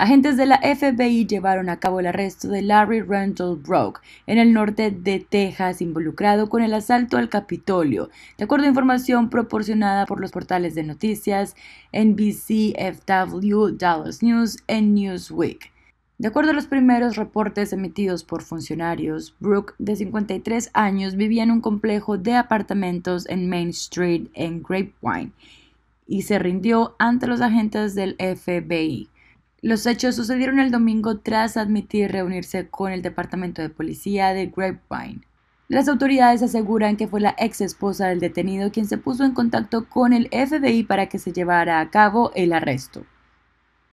Agentes de la FBI llevaron a cabo el arresto de Larry Randall Brock en el norte de Texas, involucrado con el asalto al Capitolio, de acuerdo a información proporcionada por los portales de noticias NBC, FW, Dallas News y Newsweek. De acuerdo a los primeros reportes emitidos por funcionarios, Brooke, de 53 años, vivía en un complejo de apartamentos en Main Street en Grapevine y se rindió ante los agentes del FBI. Los hechos sucedieron el domingo tras admitir reunirse con el Departamento de Policía de Grapevine. Las autoridades aseguran que fue la ex esposa del detenido quien se puso en contacto con el FBI para que se llevara a cabo el arresto.